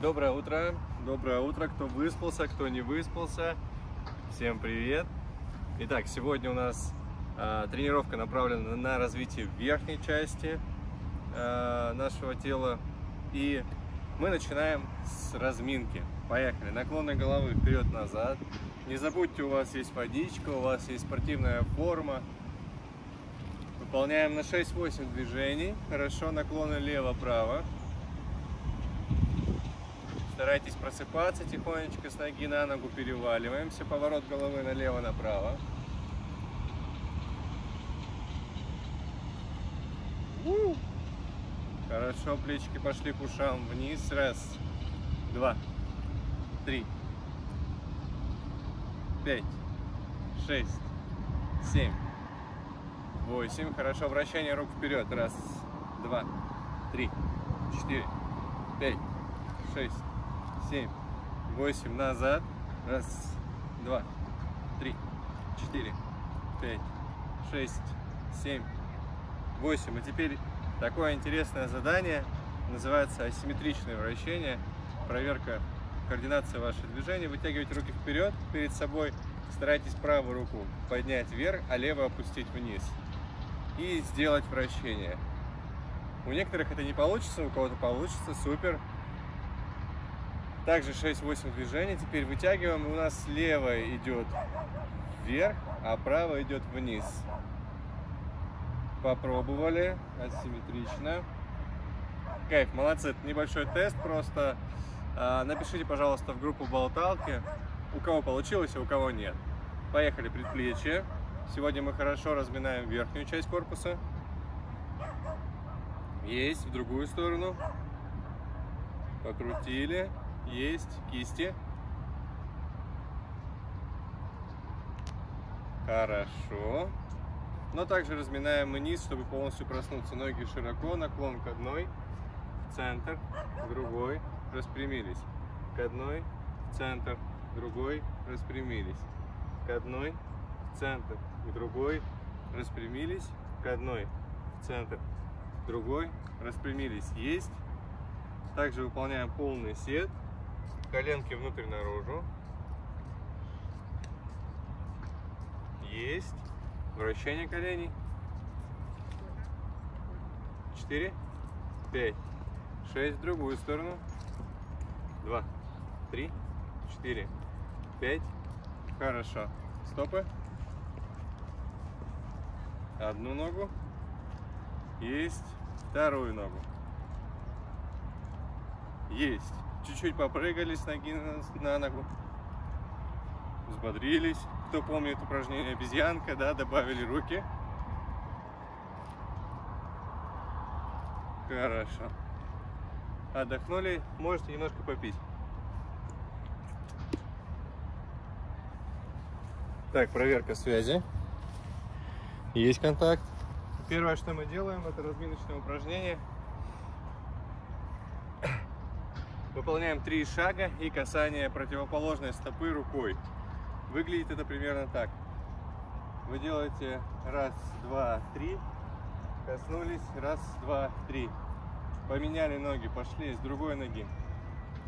Доброе утро, доброе утро, кто выспался, кто не выспался. Всем привет. Итак, сегодня у нас э, тренировка направлена на развитие верхней части э, нашего тела. И мы начинаем с разминки. Поехали. Наклоны головы вперед-назад. Не забудьте, у вас есть водичка, у вас есть спортивная форма. Выполняем на 6-8 движений. Хорошо, наклоны лево-право. Старайтесь просыпаться тихонечко с ноги на ногу, переваливаемся, поворот головы налево-направо. Хорошо, плечики пошли к ушам вниз. Раз, два, три, пять, шесть, семь, восемь. Хорошо, вращение рук вперед. Раз, два, три, четыре, пять, шесть, семь, восемь, назад. Раз, два, три, четыре, пять, шесть, семь, восемь. И теперь такое интересное задание называется асимметричное вращение. Проверка координации ваших движений. Вытягивайте руки вперед перед собой. Старайтесь правую руку поднять вверх, а левую опустить вниз. И сделать вращение. У некоторых это не получится, у кого-то получится, супер. Также 6-8 движений. Теперь вытягиваем. У нас левая идет вверх, а правая идет вниз. Попробовали. Асимметрично. Кайф, молодцы. Это небольшой тест просто. А, напишите, пожалуйста, в группу болталки, у кого получилось, а у кого нет. Поехали, предплечье. Сегодня мы хорошо разминаем верхнюю часть корпуса. Есть, в другую сторону. Покрутили. Есть. Кисти. Хорошо. Но также разминаем и низ, чтобы полностью проснуться. Ноги широко, наклон к одной, в центр, другой, распрямились. К одной, в центр, другой, распрямились. К одной, в центр, другой, распрямились. К одной, в центр, другой, распрямились. Есть. Также выполняем полный сет. Коленки внутрь-наружу. Есть. Вращение коленей. Четыре, пять, шесть. В другую сторону. Два, три, четыре, пять. Хорошо. Стопы. Одну ногу. Есть. Вторую ногу. Есть. Чуть-чуть попрыгали с ноги на, ногу. Взбодрились. Кто помнит упражнение обезьянка, да, добавили руки. Хорошо. Отдохнули, можете немножко попить. Так, проверка связи. Есть контакт. Первое, что мы делаем, это разминочное упражнение. Выполняем три шага и касание противоположной стопы рукой. Выглядит это примерно так. Вы делаете раз, два, три, коснулись, раз, два, три. Поменяли ноги, пошли с другой ноги.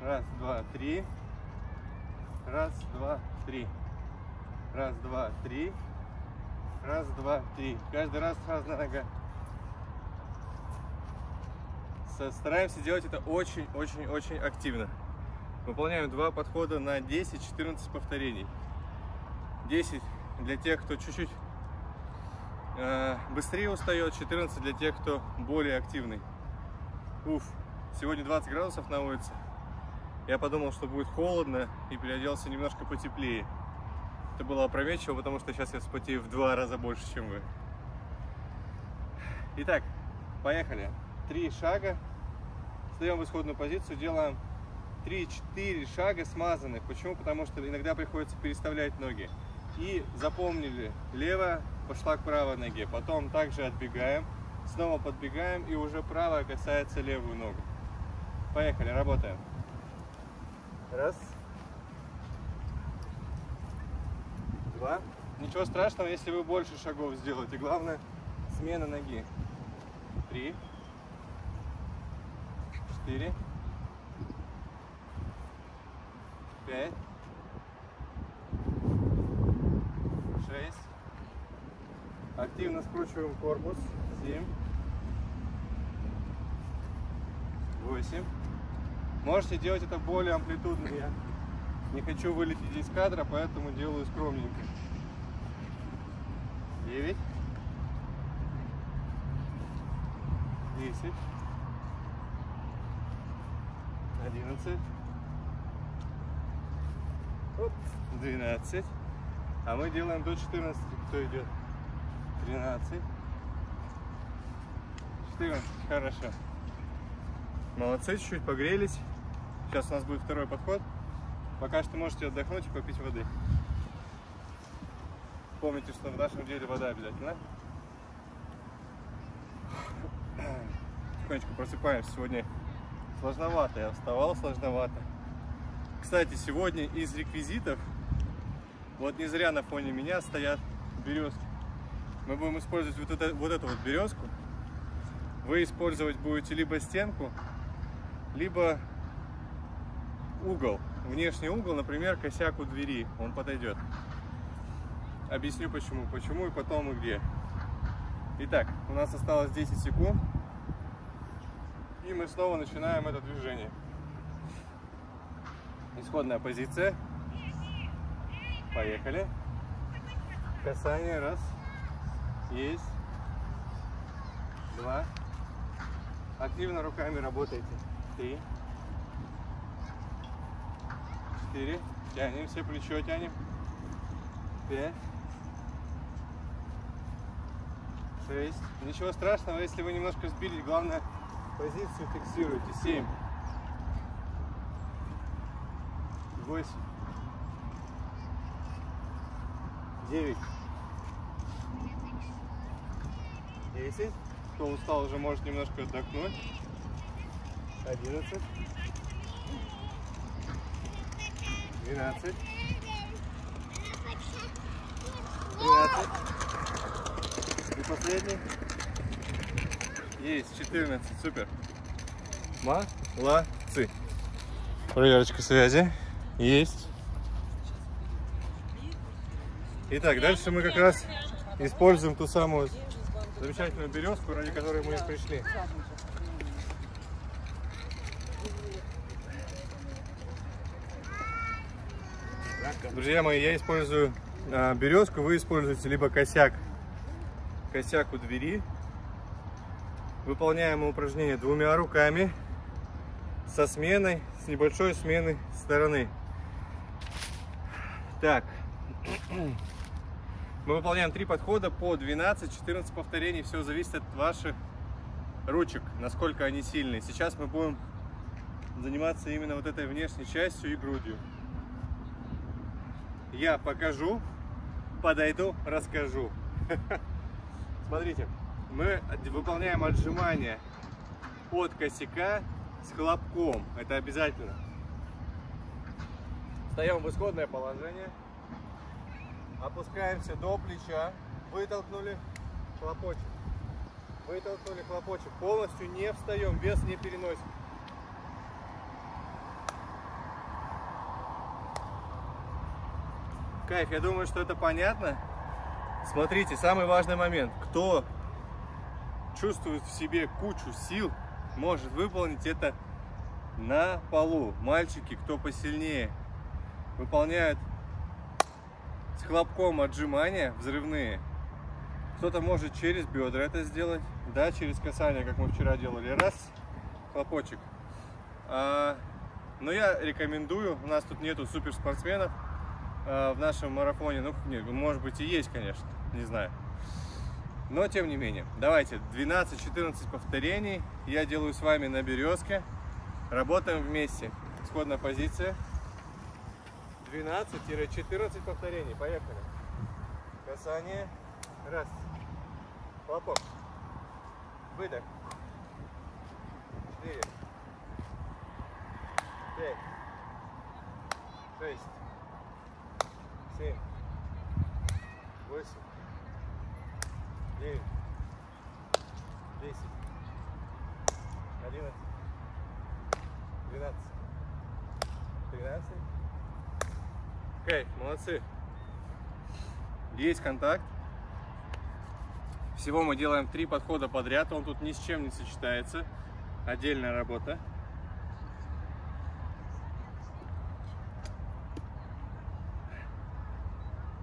Раз, два, три. Раз, два, три. Раз, два, три. Раз, два, три. Каждый раз разная нога. Стараемся делать это очень-очень-очень активно. Выполняем два подхода на 10-14 повторений. 10 для тех, кто чуть-чуть э, быстрее устает, 14 для тех, кто более активный. Уф, сегодня 20 градусов на улице. Я подумал, что будет холодно и переоделся немножко потеплее. Это было опрометчиво, потому что сейчас я вспотею в два раза больше, чем вы. Итак, поехали. Три шага. Встаем в исходную позицию, делаем 3-4 шага смазанных. Почему? Потому что иногда приходится переставлять ноги и запомнили, левая пошла к правой ноге, потом также отбегаем, снова подбегаем и уже правая касается левую ногу. Поехали, работаем. Раз. Два. Ничего страшного, если вы больше шагов сделаете. Главное, смена ноги. Три. Четыре. Пять. Шесть. Активно скручиваем корпус. Семь. Восемь. Можете делать это более амплитудно. Я не хочу вылететь из кадра, поэтому делаю скромненько. Девять. Десять. Одиннадцать. Оп, 12. А мы делаем до 14, кто идет. 13. 14, хорошо. Молодцы, чуть-чуть погрелись. Сейчас у нас будет второй подход. Пока что можете отдохнуть и попить воды. Помните, что в нашем деле вода обязательно. Тихонечко просыпаемся. Сегодня сложновато. Я вставал сложновато. Кстати, сегодня из реквизитов, вот не зря на фоне меня стоят березки. Мы будем использовать вот, это, вот эту вот березку. Вы использовать будете либо стенку, либо угол. Внешний угол, например, косяк у двери. Он подойдет. Объясню почему. Почему и потом и где. Итак, у нас осталось 10 секунд. И мы снова начинаем это движение. Исходная позиция. Поехали. Касание. Раз. Есть. Два. Активно руками работайте. Три. Четыре. Тянем все плечо, тянем. Пять. Шесть. Ничего страшного, если вы немножко сбили, главное позицию фиксируйте. Семь. восемь, девять, десять. Кто устал, уже может немножко отдохнуть. Одиннадцать, двенадцать, тринадцать. И последний. Есть, 14, супер. Молодцы. Проверочка связи. Есть. Итак, дальше мы как раз используем ту самую замечательную березку, ради которой мы и пришли. Друзья мои, я использую а, березку, вы используете либо косяк, косяк у двери. Выполняем упражнение двумя руками со сменой, с небольшой смены стороны. Так, мы выполняем три подхода по 12-14 повторений. Все зависит от ваших ручек, насколько они сильные. Сейчас мы будем заниматься именно вот этой внешней частью и грудью. Я покажу, подойду, расскажу. Смотрите, мы выполняем отжимания от косяка с хлопком. Это обязательно. Встаем в исходное положение. Опускаемся до плеча. Вытолкнули хлопочек. Вытолкнули хлопочек. Полностью не встаем, вес не переносим. Кайф, я думаю, что это понятно. Смотрите, самый важный момент. Кто чувствует в себе кучу сил, может выполнить это на полу. Мальчики, кто посильнее, выполняют с хлопком отжимания взрывные. Кто-то может через бедра это сделать, да, через касание, как мы вчера делали. Раз, хлопочек. А, но я рекомендую, у нас тут нету суперспортсменов а, в нашем марафоне. Ну, нет, может быть и есть, конечно, не знаю. Но тем не менее, давайте 12-14 повторений я делаю с вами на березке. Работаем вместе. Исходная позиция. 12-14 повторений. Поехали. Касание. Раз. Хлопок. Выдох. Четыре. Пять. Шесть. Семь. Восемь. 9, 10, 11, 12, 13, Окей, молодцы. Есть контакт. Всего мы делаем три подхода подряд. Он тут ни с чем не сочетается. Отдельная работа.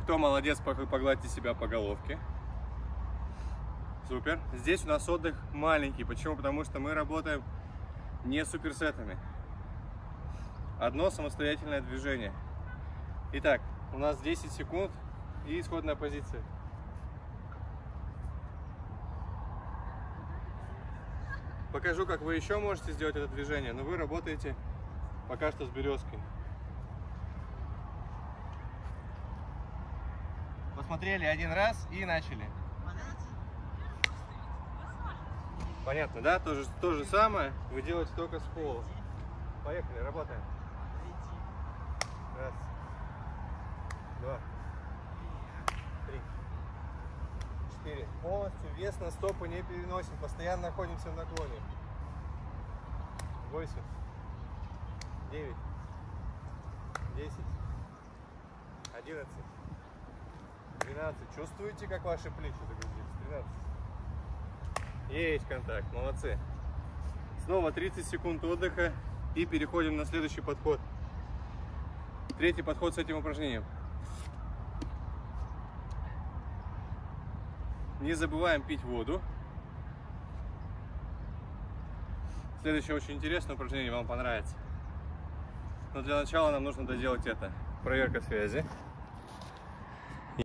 Кто молодец, погладьте себя по головке. Супер. Здесь у нас отдых маленький. Почему? Потому что мы работаем не суперсетами. Одно самостоятельное движение. Итак, у нас 10 секунд и исходная позиция. Покажу, как вы еще можете сделать это движение, но вы работаете пока что с березкой. Посмотрели один раз и начали. Понятно, да? То же, то же самое вы делаете только с пола. Поехали, работаем. Раз, два, три, четыре. Полностью вес на стопы не переносим. Постоянно находимся в наклоне. Восемь, девять, десять, одиннадцать, двенадцать. Чувствуете, как ваши плечи загрузились? Тринадцать. Есть контакт, молодцы. Снова 30 секунд отдыха и переходим на следующий подход. Третий подход с этим упражнением. Не забываем пить воду. Следующее очень интересное упражнение, вам понравится. Но для начала нам нужно доделать это. Проверка связи.